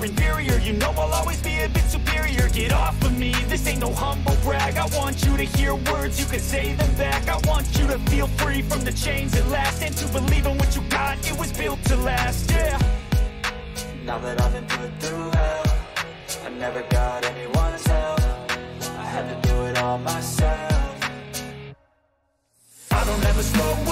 exterior Inferior, you know I'll always be a bit superior. Get off of me, this ain't no humble brag. I want you to hear words, you can say them back. I want you to feel free from the chains at last And to believe in what you got, it was built to last, yeah. Now that I've been put through hell I never got anyone's help. I had to do it all myself. I don't ever slow up,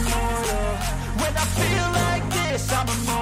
I'm immortal When I feel like this, I'm immortal